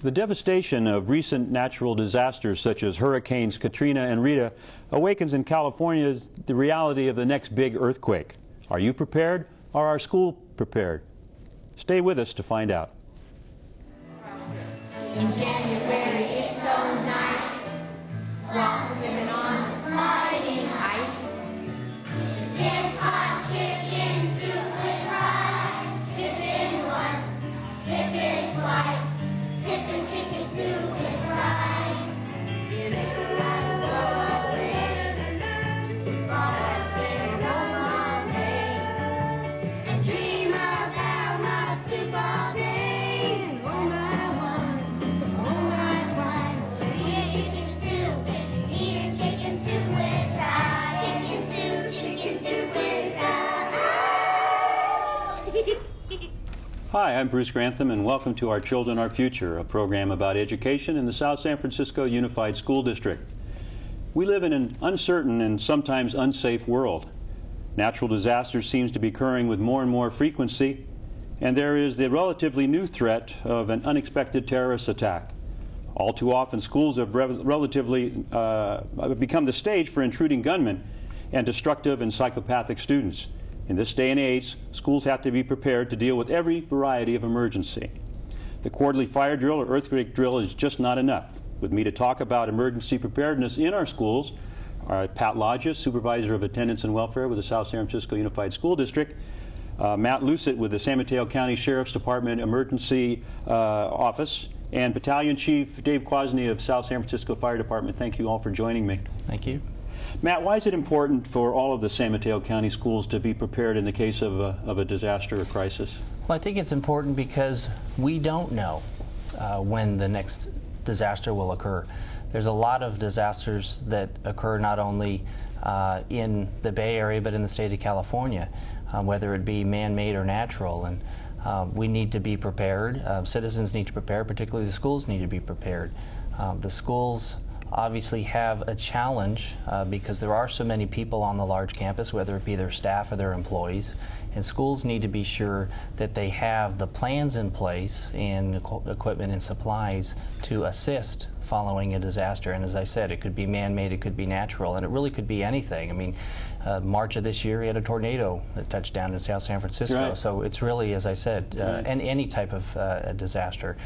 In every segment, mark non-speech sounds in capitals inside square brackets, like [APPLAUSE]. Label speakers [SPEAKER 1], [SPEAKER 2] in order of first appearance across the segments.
[SPEAKER 1] The devastation of recent natural disasters such as hurricanes Katrina and Rita awakens in California the reality of the next big earthquake. Are you prepared? Are our schools prepared? Stay with us to find out. Hi, I'm Bruce Grantham, and welcome to Our Children, Our Future, a program about education in the South San Francisco Unified School District. We live in an uncertain and sometimes unsafe world. Natural disaster seems to be occurring with more and more frequency, and there is the relatively new threat of an unexpected terrorist attack. All too often, schools have re- relatively uh, become the stage for intruding gunmen and destructive and psychopathic students. In this day and age, schools have to be prepared to deal with every variety of emergency. The quarterly fire drill or earthquake drill is just not enough. With me to talk about emergency preparedness in our schools are Pat Lodges, Supervisor of Attendance and Welfare with the South San Francisco Unified School District, uh, Matt Lucet with the San Mateo County Sheriff's Department Emergency uh, Office, and Battalion Chief Dave Quasney of South San Francisco Fire Department. Thank you all for joining me.
[SPEAKER 2] Thank you.
[SPEAKER 1] Matt, why is it important for all of the San Mateo County schools to be prepared in the case of a, of a disaster or crisis?
[SPEAKER 2] Well, I think it's important because we don't know uh, when the next disaster will occur. There's a lot of disasters that occur not only uh, in the Bay Area but in the state of California, uh, whether it be man-made or natural. And uh, we need to be prepared. Uh, citizens need to prepare, particularly the schools need to be prepared. Uh, the schools obviously have a challenge uh, because there are so many people on the large campus, whether it be their staff or their employees. And schools need to be sure that they have the plans in place and equipment and supplies to assist following a disaster. And as I said, it could be man-made, it could be natural, and it really could be anything. I mean, uh, March of this year, we had a tornado that touched down in South San Francisco.
[SPEAKER 1] Right.
[SPEAKER 2] So it's really, as I said, uh,
[SPEAKER 1] Right.
[SPEAKER 2] and any type of uh, disaster.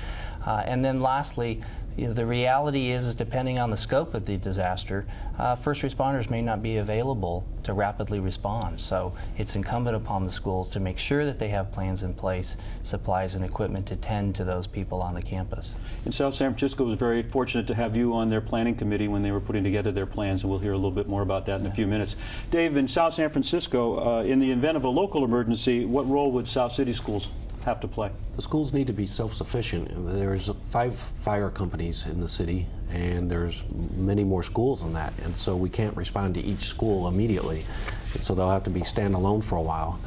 [SPEAKER 2] Uh, and then lastly, you know, the reality is, is depending on the scope of the disaster, uh, first responders may not be available to rapidly respond. So it's incumbent upon the schools to make sure that they have plans in place, supplies and equipment to tend to those people on the campus.
[SPEAKER 1] And South San Francisco was very fortunate to have you on their planning committee when they were putting together their plans, and we'll hear a little bit more about that in a few minutes. Dave, in South San Francisco, uh, in the event of a local emergency, what role would South City schools have to play?
[SPEAKER 3] The schools need to be self-sufficient. There's five fire companies in the city, and there's many more schools than that, and so we can't respond to each school immediately. So they'll have to be standalone for a while.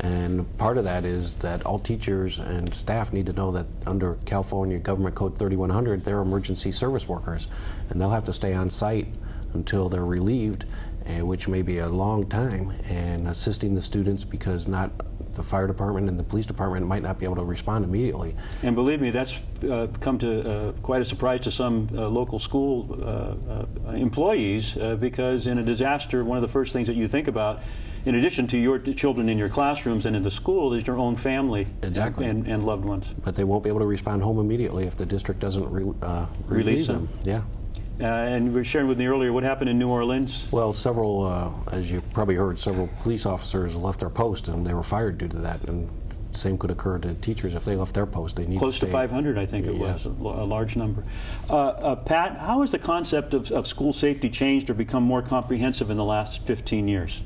[SPEAKER 3] And part of that is that all teachers and staff need to know that under California Government Code 3100, they're emergency service workers, and they'll have to stay on site until they're relieved, uh, which may be a long time, and assisting the students because not the fire department and the police department might not be able to respond immediately.
[SPEAKER 1] And believe me, that's uh, come to uh, quite a surprise to some uh, local school uh, uh, employees uh, because in a disaster, one of the first things that you think about, in addition to your children in your classrooms and in the school, is your own family
[SPEAKER 3] Exactly.
[SPEAKER 1] and, and loved ones.
[SPEAKER 3] But they won't be able to respond home immediately if the district doesn't re- uh,
[SPEAKER 1] Release
[SPEAKER 3] relieve
[SPEAKER 1] them.
[SPEAKER 3] Yeah.
[SPEAKER 1] Uh, and you were sharing with me earlier what happened in New Orleans.
[SPEAKER 3] Well, several, uh, as you probably heard, several police officers left their post and they were fired due to that. And same could occur to teachers if they left their post. They need
[SPEAKER 1] Close
[SPEAKER 3] to
[SPEAKER 1] to 500, I think it
[SPEAKER 3] Yeah.
[SPEAKER 1] was, a large number. Uh, uh, Pat, how has the concept of, of school safety changed or become more comprehensive in the last 15 years?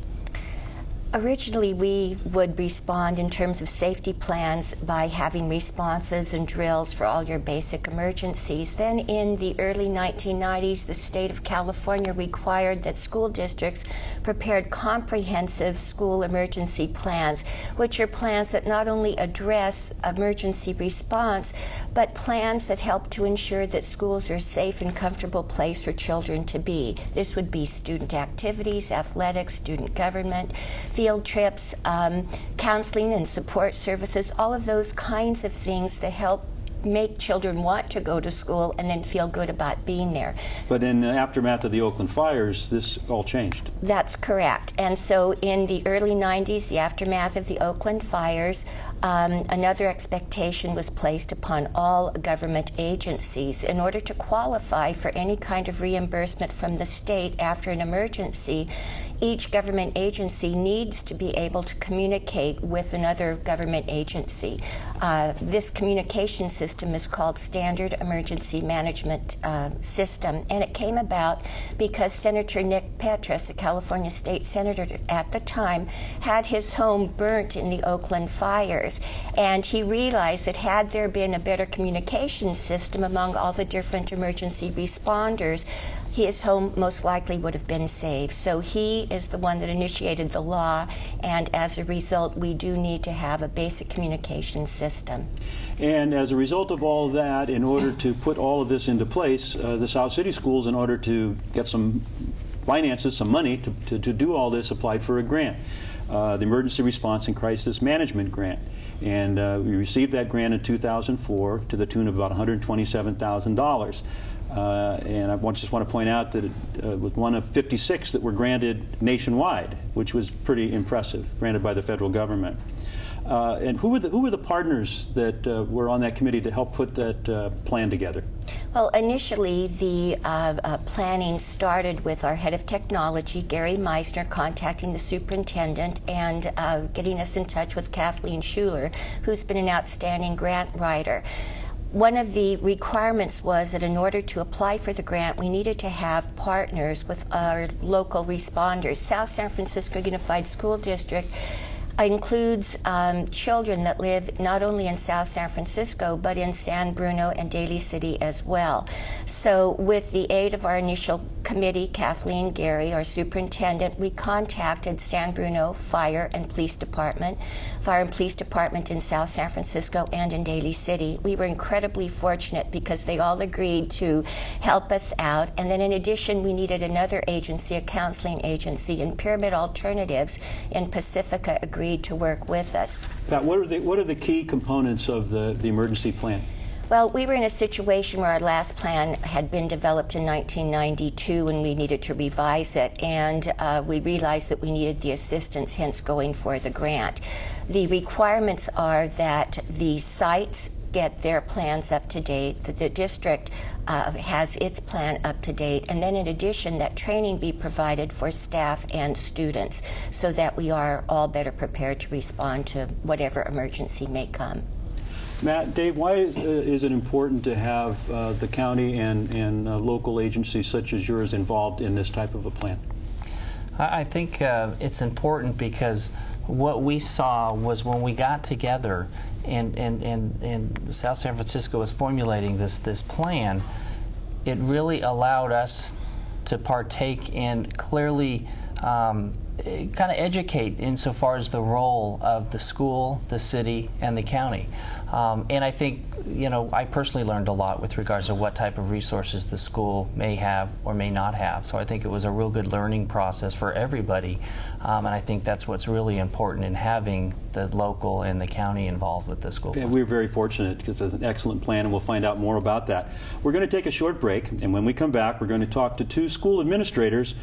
[SPEAKER 4] Originally, we would respond in terms of safety plans by having responses and drills for all your basic emergencies. Then, in the early 1990s, the state of California required that school districts prepared comprehensive school emergency plans, which are plans that not only address emergency response, but plans that help to ensure that schools are a safe and comfortable place for children to be. This would be student activities, athletics, student government, field trips, um, counseling and support services, all of those kinds of things that help make children want to go to school and then feel good about being there.
[SPEAKER 1] But in the aftermath of the Oakland fires, this all changed.
[SPEAKER 4] That's correct. And so in the early 90s, the aftermath of the Oakland fires, um, another expectation was placed upon all government agencies in order to qualify for any kind of reimbursement from the state after an emergency each government agency needs to be able to communicate with another government agency. Uh, this communication system is called Standard Emergency Management uh, System, and it came about because Senator Nick Petris, a California state senator at the time, had his home burnt in the Oakland fires, and he realized that had there been a better communication system among all the different emergency responders, his home most likely would have been saved. So he is the one that initiated the law, and as a result, we do need to have a basic communication system.
[SPEAKER 1] And as a result of all that, in order to put all of this into place, uh, the South City Schools, in order to get some finances, some money to, to, to do all this, applied for a grant, uh, the Emergency Response and Crisis Management Grant. And uh, we received that grant in 2004 to the tune of about $127,000. Uh, and I just want to point out that it uh, was one of 56 that were granted nationwide, which was pretty impressive, granted by the federal government. Uh, and who were the who were the partners that uh, were on that committee to help put that uh, plan together?
[SPEAKER 4] Well, initially the uh, uh, planning started with our head of technology, Gary Meisner, contacting the superintendent and uh, getting us in touch with Kathleen Schuler, who's been an outstanding grant writer one of the requirements was that in order to apply for the grant, we needed to have partners with our local responders. South San Francisco Unified School District includes um, children that live not only in South San Francisco but in San Bruno and Daly City as well. So, with the aid of our initial committee, Kathleen Gary, our superintendent, we contacted San Bruno Fire and Police Department, Fire and Police Department in South San Francisco and in Daly City. We were incredibly fortunate because they all agreed to help us out. And then, in addition, we needed another agency, a counseling agency, and Pyramid Alternatives in Pacifica agreed to work with us.
[SPEAKER 1] Now, what are the, what are the key components of the, the emergency plan?
[SPEAKER 4] Well, we were in a situation where our last plan had been developed in 1992 and we needed to revise it, and uh, we realized that we needed the assistance, hence going for the grant. The requirements are that the sites get their plans up to date, that the district uh, has its plan up to date, and then in addition, that training be provided for staff and students so that we are all better prepared to respond to whatever emergency may come.
[SPEAKER 1] Matt, Dave, why is, uh, is it important to have uh, the county and, and uh, local agencies such as yours involved in this type of a plan?
[SPEAKER 2] I think uh, it's important because what we saw was when we got together and, and, and, and South San Francisco was formulating this, this plan, it really allowed us to partake in clearly um, kind of educate insofar as the role of the school, the city, and the county. Um, and I think, you know, I personally learned a lot with regards to what type of resources the school may have or may not have. So I think it was a real good learning process for everybody. Um, and I think that's what's really important in having the local and the county involved with the school.
[SPEAKER 1] We're very fortunate because it's an excellent plan, and we'll find out more about that. We're going to take a short break, and when we come back, we're going to talk to two school administrators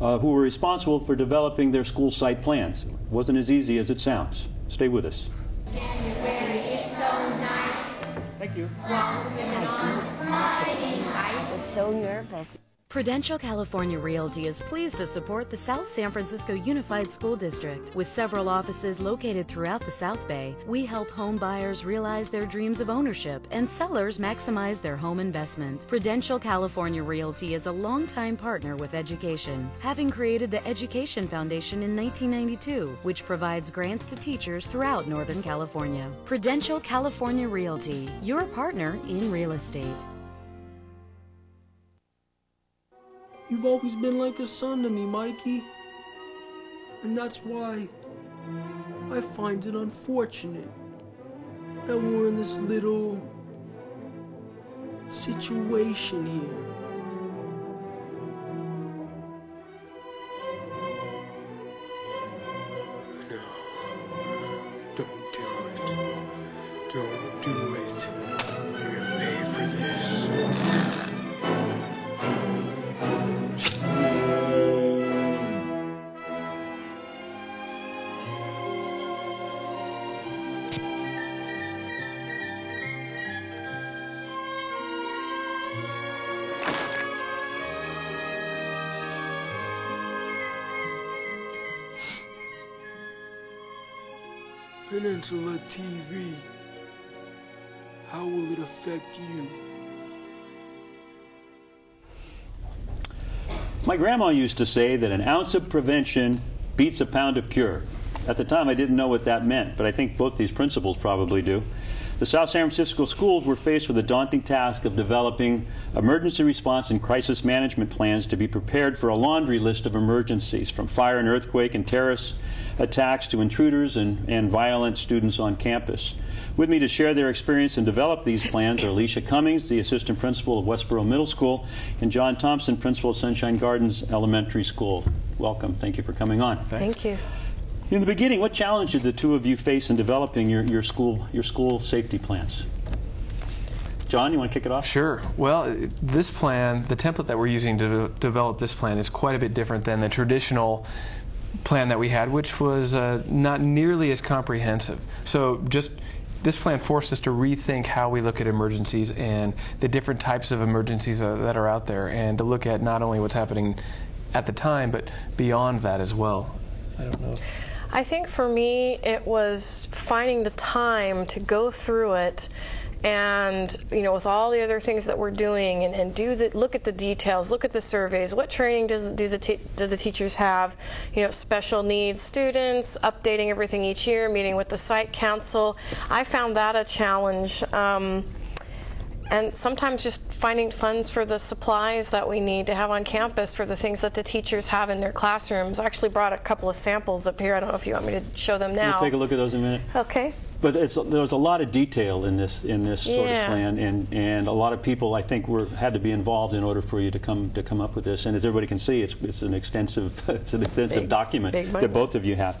[SPEAKER 1] uh, who were responsible for developing their school site plans. It wasn't as easy as it sounds. Stay with us.
[SPEAKER 5] January is so nice.
[SPEAKER 1] Thank you.
[SPEAKER 5] Walking on sliding
[SPEAKER 4] I was so nervous.
[SPEAKER 6] Prudential California Realty is pleased to support the South San Francisco Unified School District. With several offices located throughout the South Bay, we help home buyers realize their dreams of ownership and sellers maximize their home investment. Prudential California Realty is a longtime partner with education, having created the Education Foundation in 1992, which provides grants to teachers throughout Northern California. Prudential California Realty, your partner in real estate.
[SPEAKER 7] You've always been like a son to me, Mikey. And that's why I find it unfortunate that we're in this little situation here. TV. How will it affect you?
[SPEAKER 1] My grandma used to say that an ounce of prevention beats a pound of cure. At the time, I didn't know what that meant, but I think both these principles probably do. The South San Francisco schools were faced with the daunting task of developing emergency response and crisis management plans to be prepared for a laundry list of emergencies, from fire and earthquake and terrorist attacks to intruders and, and violent students on campus. With me to share their experience and develop these plans are Alicia Cummings, the assistant principal of Westborough Middle School, and John Thompson, principal of Sunshine Gardens Elementary School. Welcome. Thank you for coming on.
[SPEAKER 8] Thank you.
[SPEAKER 1] In the beginning, what challenge did the two of you face in developing your, your school your school safety plans? John, you want to kick it off?
[SPEAKER 9] Sure. Well, this plan, the template that we're using to develop this plan is quite a bit different than the traditional plan that we had, which was uh, not nearly as comprehensive. So just this plan forced us to rethink how we look at emergencies and the different types of emergencies uh, that are out there, and to look at not only what's happening at the time, but beyond that as well. I don't know.
[SPEAKER 8] I think for me, it was finding the time to go through it and you know with all the other things that we're doing and, and do the look at the details look at the surveys what training does do the te- do the teachers have you know special needs students updating everything each year meeting with the site council i found that a challenge um, and sometimes just finding funds for the supplies that we need to have on campus for the things that the teachers have in their classrooms. I actually brought a couple of samples up here. I don't know if you want me to show them now.
[SPEAKER 1] We'll take a look at those in a minute.
[SPEAKER 8] Okay.
[SPEAKER 1] But there's a lot of detail in this in this sort
[SPEAKER 8] yeah.
[SPEAKER 1] of plan, and, and a lot of people I think were had to be involved in order for you to come to come up with this. And as everybody can see, it's it's an extensive [LAUGHS] it's an extensive
[SPEAKER 8] big,
[SPEAKER 1] document
[SPEAKER 8] big
[SPEAKER 1] that both of you have.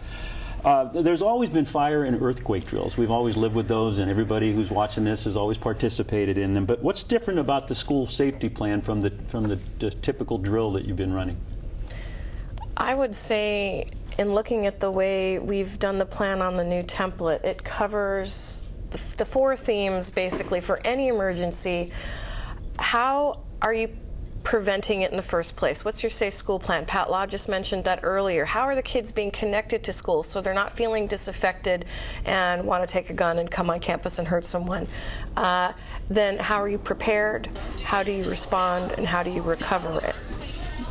[SPEAKER 1] Uh, there's always been fire and earthquake drills. We've always lived with those, and everybody who's watching this has always participated in them. But what's different about the school safety plan from the from the, the typical drill that you've been running?
[SPEAKER 8] I would say, in looking at the way we've done the plan on the new template, it covers the, the four themes basically for any emergency. How are you preventing it in the first place? What's your safe school plan? Pat Law just mentioned that earlier. How are the kids being connected to school so they're not feeling disaffected and want to take a gun and come on campus and hurt someone? Uh, then how are you prepared? How do you respond? And how do you recover it?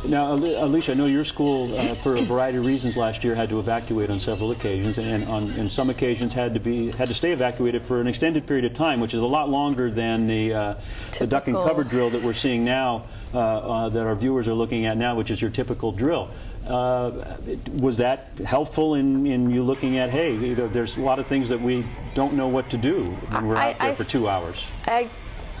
[SPEAKER 1] Now, Alicia, I know your school, uh, for a variety of reasons, last year had to evacuate on several occasions, and on in some occasions had to be had to stay evacuated for an extended period of time, which is a lot longer than the uh, the duck and cover drill that we're seeing now, uh, uh, that our viewers are looking at now, which is your typical drill. Uh, was that helpful in, in you looking at, hey, you know, there's a lot of things that we don't know what to do when we're
[SPEAKER 8] I,
[SPEAKER 1] out there
[SPEAKER 8] I,
[SPEAKER 1] for two hours?
[SPEAKER 8] I,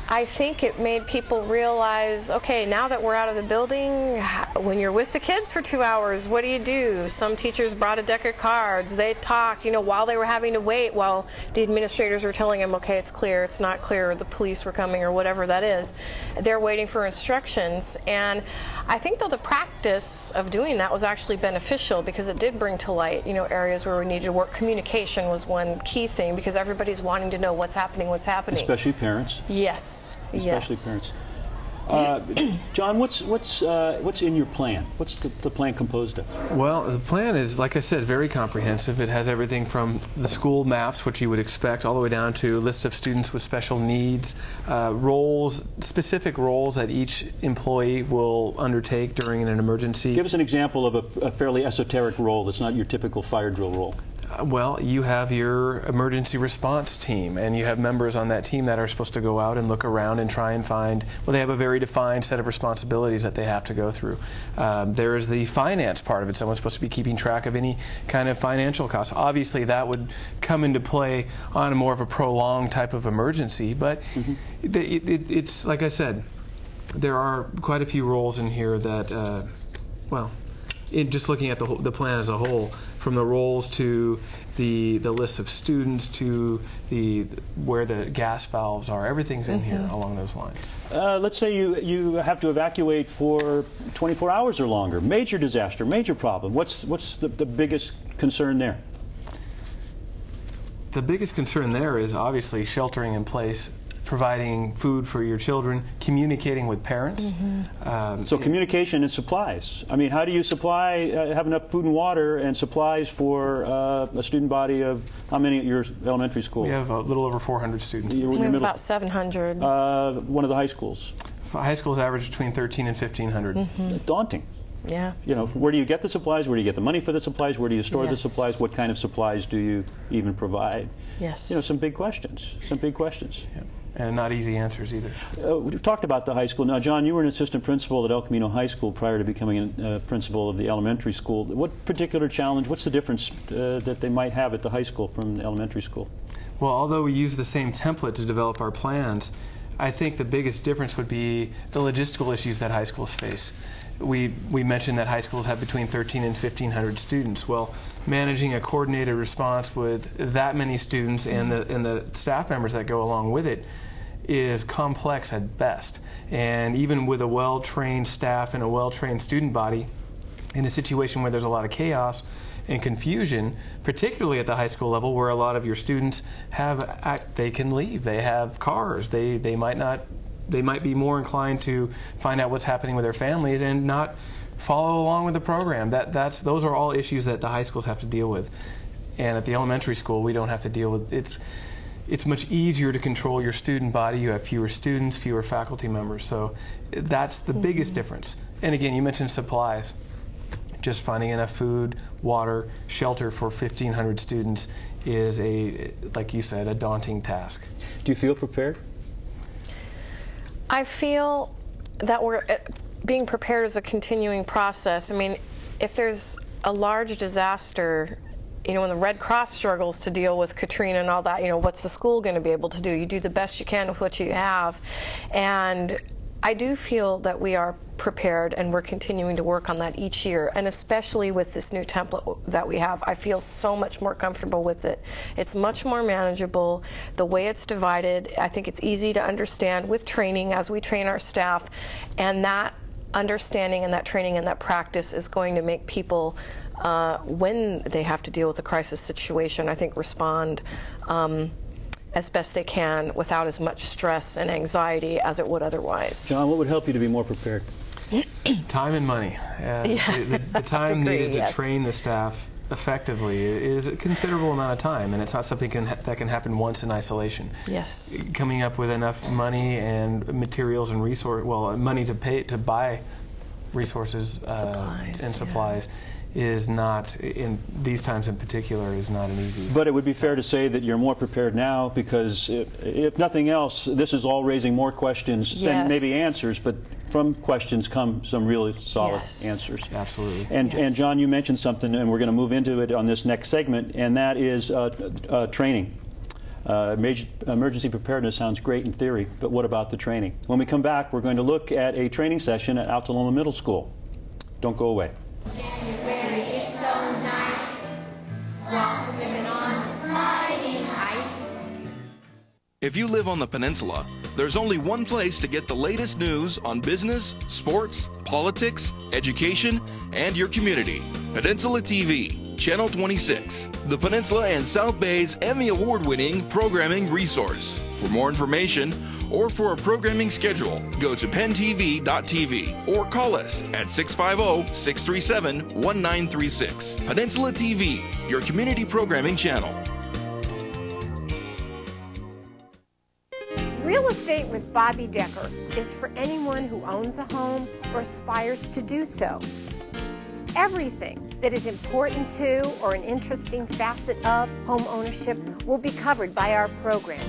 [SPEAKER 8] I think it made people realize, okay, now that we're out of the building, when you're with the kids for two hours, what do you do? Some teachers brought a deck of cards. They talked, you know, while they were having to wait, while the administrators were telling them, okay, it's clear, it's not clear, the police were coming, or whatever that is. They're waiting for instructions. And I think, though, the practice of doing that was actually beneficial because it did bring to light, you know, areas where we needed to work. Communication was one key thing because everybody's wanting to know what's happening, what's happening.
[SPEAKER 1] Especially parents.
[SPEAKER 8] Yes.
[SPEAKER 1] Especially
[SPEAKER 8] yes.
[SPEAKER 1] parents. Uh, John, what's what's uh, what's in your plan? What's the, the, plan composed of?
[SPEAKER 9] Well, the plan is, like I said, very comprehensive. It has everything from the school maps, which you would expect, all the way down to lists of students with special needs, uh, roles, specific roles that each employee will undertake during an emergency.
[SPEAKER 1] Give us an example of a, a fairly esoteric role that's not your typical fire drill role.
[SPEAKER 9] Well, you have your emergency response team, and you have members on that team that are supposed to go out and look around and try and find. Well, they have a very defined set of responsibilities that they have to go through. Um, there is the finance part of it. Someone's supposed to be keeping track of any kind of financial costs. Obviously, that would come into play on a more of a prolonged type of emergency, but mm-hmm. it, it, it's like I said, there are quite a few roles in here that, uh, well it, just looking at the whole, the plan as a whole, from the roles to the the list of students to the where the gas valves are, everything's in here along those lines.
[SPEAKER 1] Uh, let's say you, you have to evacuate for 24 hours or longer. Major disaster, major problem. What's, what's the, the biggest concern there?
[SPEAKER 9] The biggest concern there is obviously sheltering in place, providing food for your children, communicating with parents. Um,
[SPEAKER 1] So communication and supplies. I mean, how do you supply, uh, have enough food and water and supplies for uh, a student body of how many at your elementary school?
[SPEAKER 9] we have a little over 400 students.
[SPEAKER 1] Your-
[SPEAKER 8] We
[SPEAKER 1] your
[SPEAKER 8] have
[SPEAKER 1] middle-
[SPEAKER 8] about 700.
[SPEAKER 1] uh, one of the high schools.
[SPEAKER 9] High schools average between 13 and 1500.
[SPEAKER 1] Daunting.
[SPEAKER 8] yeah.
[SPEAKER 1] You know, where do you get the supplies? Where do you get the money for the supplies? Where do you store the supplies? What kind of supplies do you even provide?
[SPEAKER 8] Yes.
[SPEAKER 1] You know, some big questions. Some big questions.
[SPEAKER 9] And not easy answers either.
[SPEAKER 1] Uh, we've talked about the high school. Now, John, you were an assistant principal at El Camino High School prior to becoming a uh, principal of the elementary school. What particular challenge, what's the difference uh, that they might have at the high school from the elementary school?
[SPEAKER 9] Well, although we use the same template to develop our plans, I think the biggest difference would be the logistical issues that high schools face. We, we mentioned that high schools have between 13 and 1,500 students. Well, managing a coordinated response with that many students and the, and the staff members that go along with it is complex at best. And even with a well trained staff and a well trained student body, in a situation where there's a lot of chaos and confusion, particularly at the high school level where a lot of your students have they can leave, they have cars, they they might not they might be more inclined to find out what's happening with their families and not follow along with the program. That that's those are all issues that the high schools have to deal with. And at the elementary school, we don't have to deal with it's it's much easier to control your student body. You have fewer students, fewer faculty members. So that's the biggest difference. And again, you mentioned supplies. Just finding enough food, water, shelter for 1,500 students is a, like you said, a daunting task.
[SPEAKER 1] Do you feel prepared?
[SPEAKER 8] I feel that we're uh, being prepared as a continuing process. I mean, if there's a large disaster, you know, when the Red Cross struggles to deal with Katrina and all that, you know, what's the school going to be able to do? You do the best you can with what you have. And I do feel that we are prepared and we're continuing to work on that each year. And especially with this new template that we have, I feel so much more comfortable with it. It's much more manageable. The way it's divided, I think it's easy to understand with training as we train our staff. And that understanding and that training and that practice is going to make people, uh, when they have to deal with a crisis situation, I think respond. Um, as best they can without as much stress and anxiety as it would otherwise.
[SPEAKER 1] John, what would help you to be more prepared? [CLEARS THROAT]
[SPEAKER 9] Time and money. Uh,
[SPEAKER 8] Yeah,
[SPEAKER 9] the, the- the [LAUGHS] time
[SPEAKER 8] agree,
[SPEAKER 9] needed
[SPEAKER 8] yes.
[SPEAKER 9] to train the staff effectively is a considerable amount of time, and it's not something can ha- that can happen once in isolation.
[SPEAKER 8] Yes.
[SPEAKER 9] Coming up with enough money and materials and resource, well, uh, money to pay to buy resources uh,
[SPEAKER 8] Supplies,
[SPEAKER 9] and
[SPEAKER 8] yeah.
[SPEAKER 9] Supplies is not in these times in particular is not an easy.
[SPEAKER 1] But it would be fair to say that you're more prepared now because, if, if nothing else, this is all raising more questions than maybe answers, but from questions come some really solid
[SPEAKER 8] Yes.
[SPEAKER 1] answers.
[SPEAKER 9] Absolutely.
[SPEAKER 1] And,
[SPEAKER 8] Yes.
[SPEAKER 1] and John, you mentioned something, and we're going to move into it on this next segment, and that is uh, uh, training. Uh, emerg- emergency preparedness sounds great in theory, but what about the training? When we come back, we're going to look at a training session at Alta Loma Middle School. Don't go away.
[SPEAKER 10] If you live on the peninsula, there's only one place to get the latest news on business, sports, politics, education, and your community. Peninsula TV, Channel 26, the Peninsula and South Bay's Emmy Award winning programming resource. For more information or for a programming schedule, go to pentv.tv or call us at 650 637 1936. Peninsula TV, your community programming channel.
[SPEAKER 11] Real estate with Bobby Decker is for anyone who owns a home or aspires to do so. Everything that is important to or an interesting facet of home ownership will be covered by our program.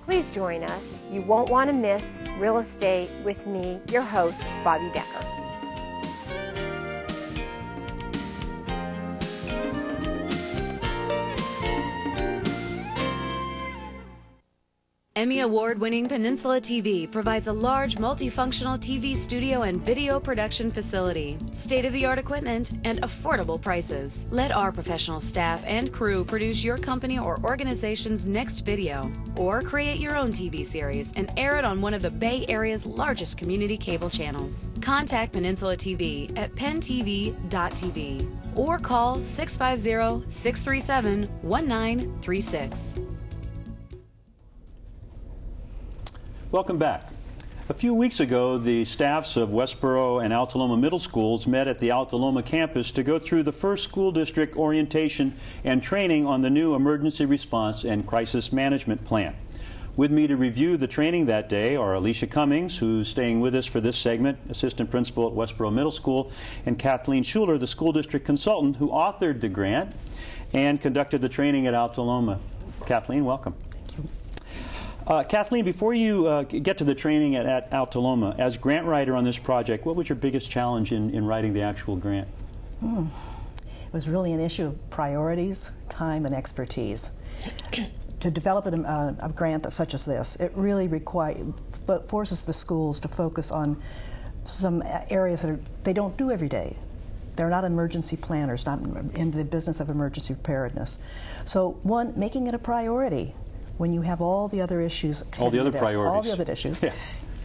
[SPEAKER 11] Please join us. You won't want to miss Real Estate with me, your host, Bobby Decker.
[SPEAKER 6] Emmy Award winning Peninsula TV provides a large multifunctional TV studio and video production facility, state of the art equipment, and affordable prices. Let our professional staff and crew produce your company or organization's next video, or create your own TV series and air it on one of the Bay Area's largest community cable channels. Contact Peninsula TV at pentv.tv or call 650 637 1936.
[SPEAKER 1] Welcome back. A few weeks ago, the staffs of Westborough and Alta Loma Middle Schools met at the Alta Loma campus to go through the first school district orientation and training on the new Emergency Response and Crisis Management Plan. With me to review the training that day are Alicia Cummings, who's staying with us for this segment, assistant principal at Westborough Middle School, and Kathleen Schuler, the school district consultant who authored the grant and conducted the training at Alta Loma. Kathleen, welcome. Uh, Kathleen, before you uh, get to the training at, at, Alta Loma, as grant writer on this project, what was your biggest challenge in, in writing the actual grant?
[SPEAKER 12] Hmm. It was really an issue of priorities, time, and expertise. [COUGHS] to develop a, uh, a, grant such as this, it really require, forces the schools to focus on some areas that are, they don't do every day. They're not emergency planners, not in the business of emergency preparedness. So, one, making it a priority when you have all the other issues.
[SPEAKER 1] All the other
[SPEAKER 12] desk,
[SPEAKER 1] priorities.
[SPEAKER 12] All the other issues.
[SPEAKER 1] Yeah.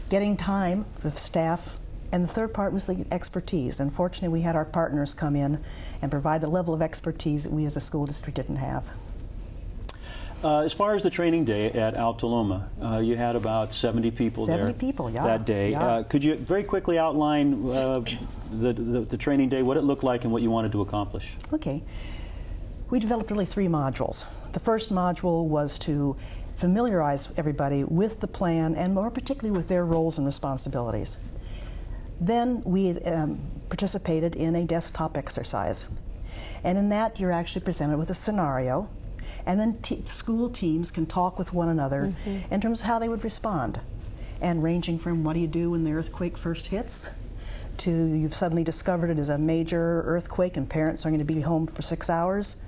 [SPEAKER 12] Getting time with staff. And the third part was the expertise. Unfortunately, we had our partners come in and provide the level of expertise that we as a school district didn't have.
[SPEAKER 1] Uh, as far as the training day at Alta Loma, uh, you had about 70 people
[SPEAKER 12] 70
[SPEAKER 1] there.
[SPEAKER 12] 70 people, yeah.
[SPEAKER 1] That day.
[SPEAKER 12] Yeah.
[SPEAKER 1] Uh, could you very quickly outline uh, the, the, the training day, what it looked like, and what you wanted to accomplish?
[SPEAKER 12] Okay. We developed really three modules. The first module was to familiarize everybody with the plan and more particularly with their roles and responsibilities. Then we um, participated in a desktop exercise. And in that, you're actually presented with a scenario, and then t- school teams can talk with one another mm-hmm. in terms of how they would respond. And ranging from what do you do when the earthquake first hits to you've suddenly discovered it is a major earthquake and parents are going to be home for six hours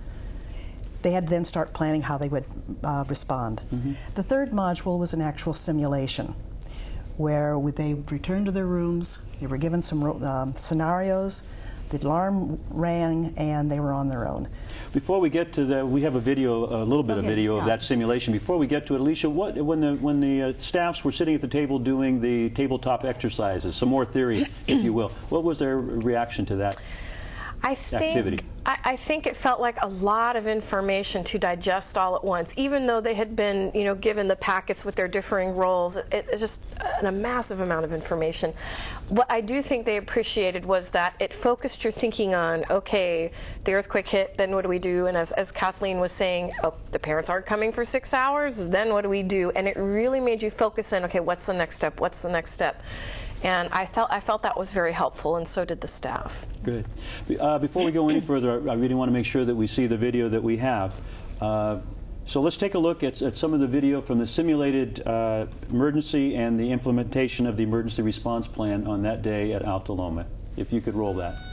[SPEAKER 12] they had to then start planning how they would uh, respond. Mm-hmm. The third module was an actual simulation where they returned to their rooms, they were given some um, scenarios, the alarm rang, and they were on their own.
[SPEAKER 1] Before we get to that, we have a video, a little bit okay, of video yeah. of that simulation. Before we get to it, Alicia, what when the when the uh, staffs were sitting at the table doing the tabletop exercises, some more theory, if you will, what was their reaction to that?
[SPEAKER 8] I think I, I, think it felt like a lot of information to digest all at once, even though they had been, you know, given the packets with their differing roles. It, it's just a massive amount of information. What I do think they appreciated was that it focused your thinking on, okay, the earthquake hit, then what do we do? And as, as Kathleen was saying, oh, the parents aren't coming for six hours, then what do we do? And it really made you focus on, okay, what's the next step? What's the next step? And I felt I felt that was very helpful, and so did the staff.
[SPEAKER 1] Good. Uh, before we go any further, I really want to make sure that we see the video that we have. Uh, so let's take a look at, at, some of the video from the simulated uh, emergency and the implementation of the emergency response plan on that day at Alta Loma. If you could roll that.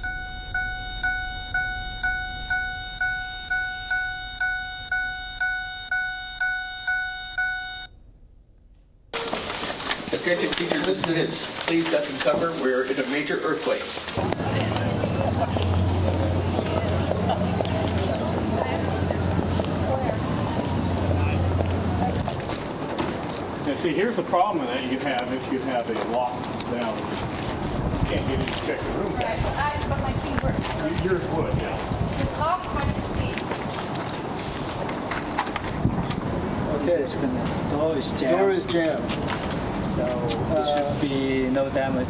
[SPEAKER 13] Students, please duck and cover. We're in a major earthquake.
[SPEAKER 14] Now see, here's the problem that you have if you have a locked down, you can't get in to check the room.
[SPEAKER 15] Right, but, I, but my key works.
[SPEAKER 14] Yours would, yeah.
[SPEAKER 15] It's off, I didn't see.
[SPEAKER 16] Okay, it's gonna, door is jammed.
[SPEAKER 14] Door is jammed.
[SPEAKER 16] So uh, there should be no damage.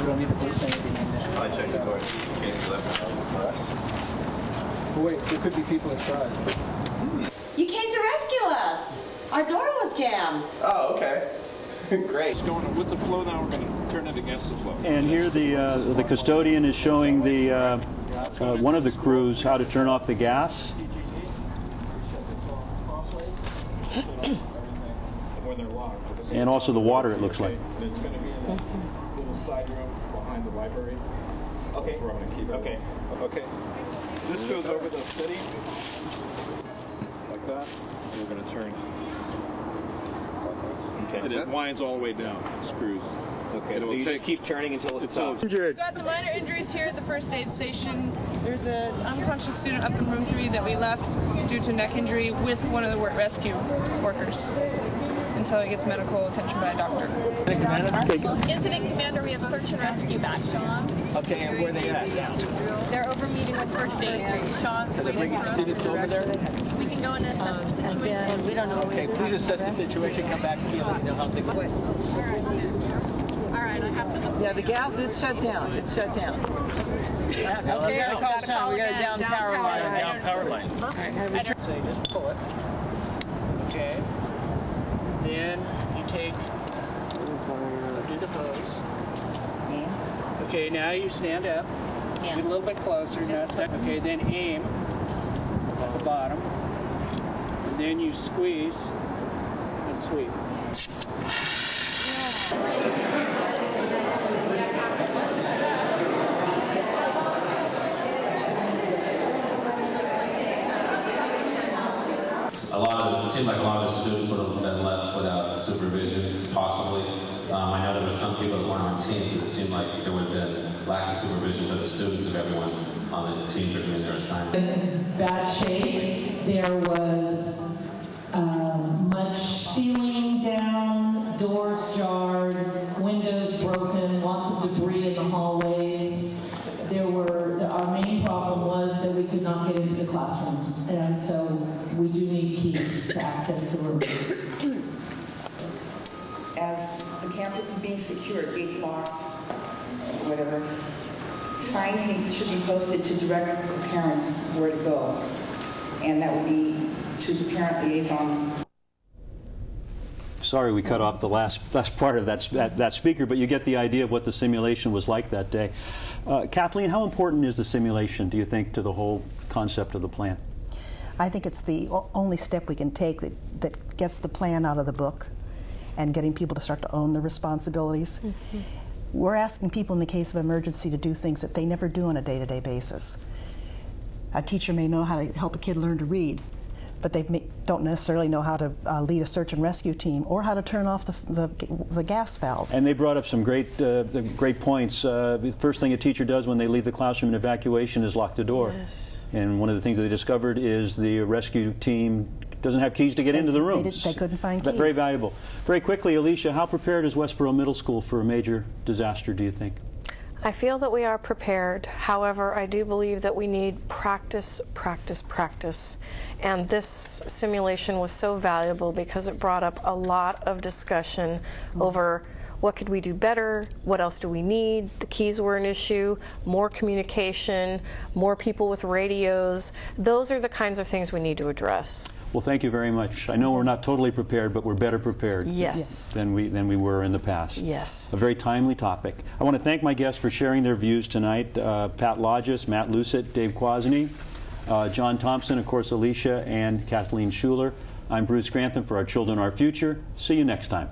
[SPEAKER 16] We don't need to put anything in there.
[SPEAKER 13] I checked the door in case they left it for us.
[SPEAKER 16] But wait, there could be people inside.
[SPEAKER 17] You came to rescue us. Our door was jammed.
[SPEAKER 13] Oh, okay. [LAUGHS] Great.
[SPEAKER 14] It's going with the flow now. We're going to turn it against the flow.
[SPEAKER 1] And here the uh, the custodian is showing the uh, uh, one of the crews how to turn off the gas. And also the water, it looks like.
[SPEAKER 14] It's going to be in a little side room behind the library. Okay. That's where I'm going to keep it. Okay. Okay. This goes over the steady, like that. And we're going to turn.
[SPEAKER 18] Okay.
[SPEAKER 19] And it winds all the way down, screws.
[SPEAKER 18] Okay,
[SPEAKER 19] And
[SPEAKER 18] so
[SPEAKER 19] will
[SPEAKER 18] you just keep turning until it stops.
[SPEAKER 19] it's-
[SPEAKER 15] We've got the minor injuries here at the first aid station. There's an unconscious student up in room three that we left due to neck injury with one of the rescue workers until he gets medical attention by a doctor.
[SPEAKER 17] Incident commander, we have search and rescue back. Sean?
[SPEAKER 18] Okay, and where they at now?
[SPEAKER 17] They're over meeting with first aid. Sean's
[SPEAKER 18] So they're bringing students over there?
[SPEAKER 17] We can go and assess the um, situation. we don't know.
[SPEAKER 18] Okay, please assess the situation, come back to me and let me know how things went.
[SPEAKER 17] All right, I have to.
[SPEAKER 20] Yeah, the gas is shut down. It's shut down.
[SPEAKER 18] Okay,
[SPEAKER 20] we gotta call Sean. We got a down power line.
[SPEAKER 18] Down power line.
[SPEAKER 16] So you just pull it. Okay. Then you take, do the hose. Hmm? Okay, now you stand up. Get a little bit closer. That- Okay, then aim at the bottom. And then you squeeze and sweep.
[SPEAKER 21] A lot of, it seemed like a lot of the students would have been left without supervision, possibly. Um, I know there were some people that weren't on teams, and it seemed like there would have been lack of supervision for the students if everyone on the team were doing their assignment.
[SPEAKER 22] in bad shape. There was
[SPEAKER 23] campus is being secured, gates locked, whatever, signs need- should be posted to direct the parents where to go. And that would be to the parent liaison
[SPEAKER 1] Sorry we cut off the last, last part of that, that, that speaker, but you get the idea of what the simulation was like that day. Uh, Kathleen, how important is the simulation, do you think, to the whole concept of the plan?
[SPEAKER 12] I think it's the o- only step we can take that, that gets the plan out of the book and getting people to start to own their responsibilities. We're asking people in the case of emergency to do things that they never do on a day-to-day basis. A teacher may know how to help a kid learn to read, but they may, don't necessarily know how to uh, lead a search and rescue team or how to turn off the, the, the gas valve.
[SPEAKER 1] And they brought up some great, uh, great points. Uh, the first thing a teacher does when they leave the classroom in evacuation is lock the door.
[SPEAKER 8] Yes.
[SPEAKER 1] And one of the things they discovered is the rescue team doesn't have keys to get into the
[SPEAKER 12] They,
[SPEAKER 1] rooms.
[SPEAKER 12] did, they couldn't find
[SPEAKER 1] But
[SPEAKER 12] keys.
[SPEAKER 1] Very valuable. Very quickly, Alicia, how prepared is Westborough Middle School for a major disaster, do you think?
[SPEAKER 8] I feel that we are prepared. However, I do believe that we need practice, practice, practice. And this simulation was so valuable because it brought up a lot of discussion over what could we do better, what else do we need. The keys were an issue, more communication, more people with radios. Those are the kinds of things we need to address.
[SPEAKER 1] Well, thank you very much. I know we're not totally prepared, but we're better prepared
[SPEAKER 8] Yes.
[SPEAKER 1] than we than we were in the past.
[SPEAKER 8] Yes.
[SPEAKER 1] A very timely topic. I want to thank my guests for sharing their views tonight. Uh, Pat Lodges, Matt Lucet, Dave Kwasny, uh, John Thompson, of course, Alicia, and Kathleen Schuler. I'm Bruce Grantham for Our Children, Our Future. See you next time.